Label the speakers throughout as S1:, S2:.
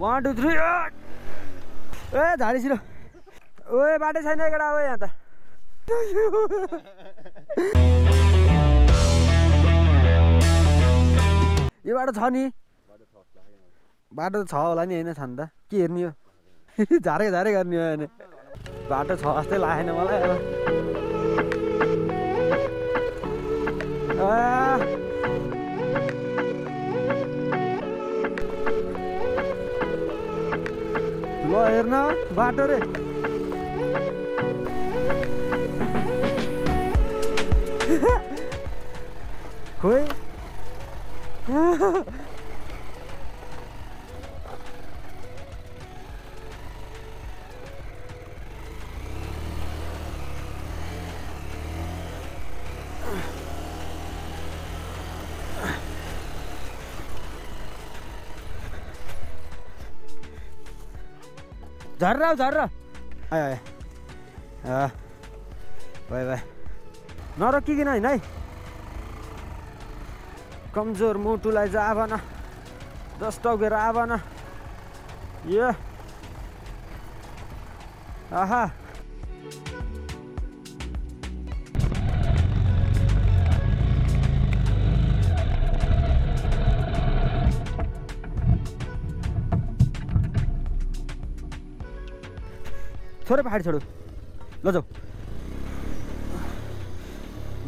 S1: One two three ए झाडिसिरो ओए बाटो छैन केटा अब यहाँ त। यो बाटो छ नि? बाटो छ होला नि होइन छ नि त। के हेर्ने हो? झारे झारे गर्ने हो होइन बाटो छ जस्तै लागेन मलाई ल हेर्न बाटो रे। खोइ झर्र झर्र आयो आयो भाइ नरोकिकन होइन है कमजोर मुटुलाई जाभन दस टौकेर आभन यो आहा छोडे पहाडी छोडो ल जाऊ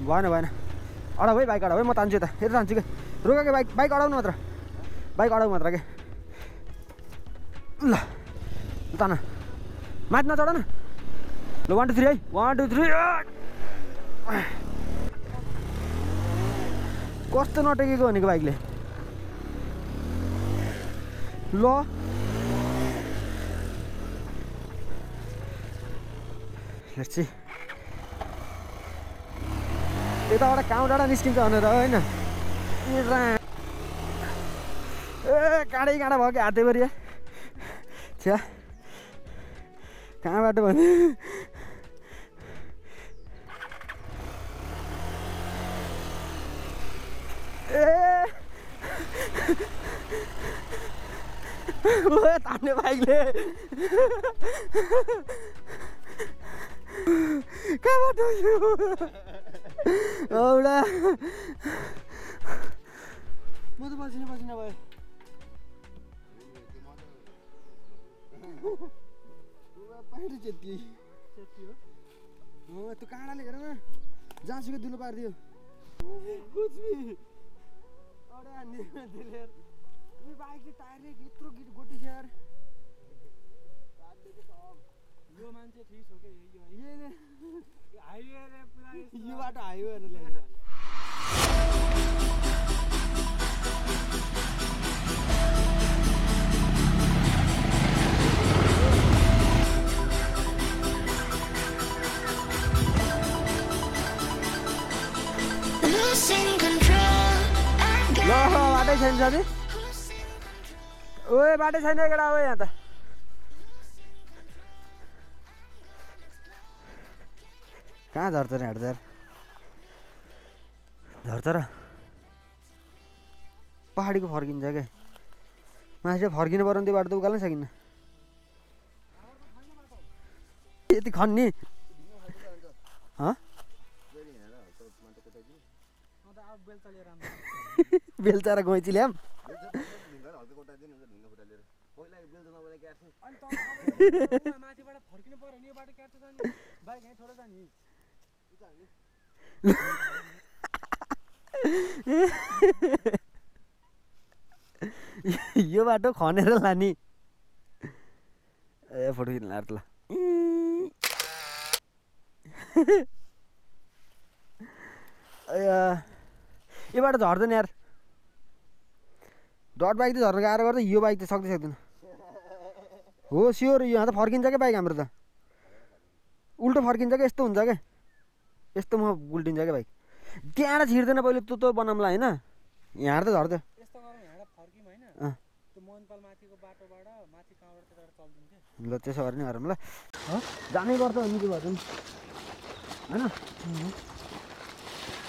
S1: भएन भएन। अडाउ है बाइक अडाउ है म तान्छु यता। यता तान्छु कि? रोक कि बाइक बाइक अडाउनु मात्र। बाइक अडाउ मात्र के? ल ल तान। माथि नचढ न। ल वान टू थ्री है। वान टू थ्री कस्तो नटेकेको भनेको बाइकले? ल। हेर्छु यताबाट डाँडा निस्किन्छ भनेर होइन? ए काँडै काँडा भयो कि हातेभरि छ्या। कहाँबाट भने ए। तान्ने बाइकले। कहाँबाट यो औडा म त पसिना पसिना भयो पाइरो चेती हो त्यो काँडाले हेर न जहाँसुकै दुलो पारिदियो कुछ भी औडा बाइकले टायर यत्रो गिट गोटी छ
S2: यो मान्छे ठिक हो क्या यो
S1: ये
S2: हाइवे रे पुरा
S1: हाइवेहरू ल्याएर ल बाटै छैन साथी ओए बाटै छैन केटा ओ यहाँ त कहाँ झर्छ र हिँड्छ झर्छ र। पहाडीको फर्किन्छ क्या मान्छे फर्किनु पऱ्यो भने त्यो बाटो त उकाल्नै सकिन्न। यति खन्नी हँ? बेलचा र गैँची ल्याम
S2: माथिबाट फर्किनु पर्यो नि यो बाटो क्याट्छ जाने बाइक यहीँ छोडेर जाने
S1: यो बाटो खनेर लाने। ए फोटो खिच्नु त ल यो बाटो झर्दैन यार। डट बाइक त झर्न गाह्रो गर्छ यो बाइक त सक्दै सक्दैन। हो स्योर यहाँ त फर्किन्छ क्या बाइक हाम्रो त? उल्टो फर्किन्छ क्या यस्तो हुन्छ क्या यस्तोमा उल्टिन्छ क्या बाइक? त्यहाँबाट छिर्दैन पहिले तँ तँ बनाउँला होइन? यहाँ त झर्छ। ल त्यसो गरी नि गरौँ ल। जानै पर्छ भने मिठो भएर होइन?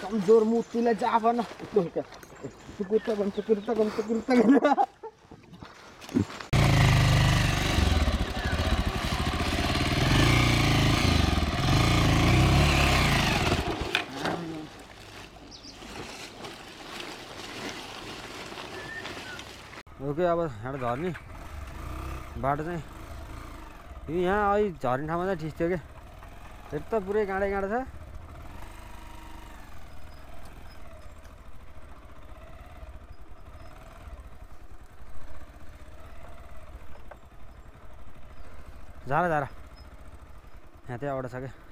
S1: कमजोर मुर्तीलाई जा भन कुर्ता गन्छ कुर्ता गन्छ कुर्ता ओके अब हाँड झर्ने बाटो चाहिँ। यो यहाँ अहिले झर्ने ठाउँमा चाहिँ ठिक थियो क्या फेरि त पुरै गाडै गाडो छ। झारा झारा। यहाँ त्यहाँबाट छ क्या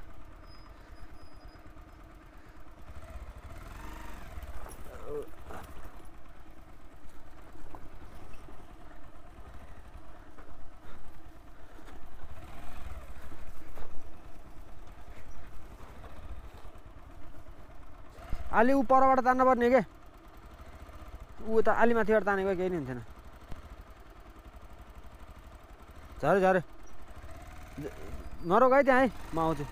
S1: अलि ऊ परबाट तान्नु पर्ने के? ऊ त अलि माथिबाट तानेको केही नि हुन्थेन। झऱ्यो झऱ्यो नरोक है त्यहाँ है म आउँछु।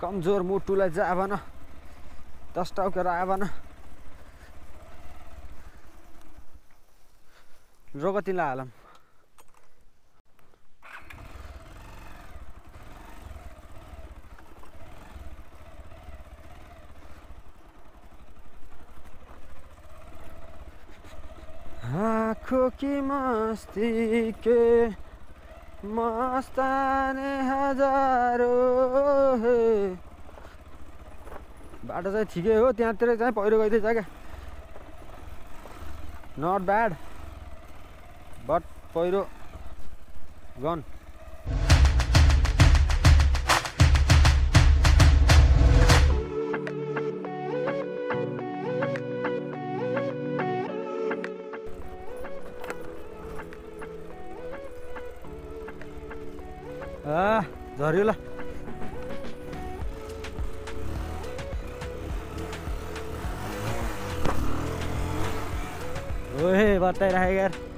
S1: कमजोर मुटुलाई आएन दस टाउकेर आएन तिमीलाई हालम आँखों की मस्ती के मस्ताने हजारों है बाटो चाहिँ ठिकै हो त्यहाँतिर चाहिँ पहिरो गइदिएछ क्या नट ब्याड बट पहिरो गन आ झऱ्यो ल ओए बताइराखेको यार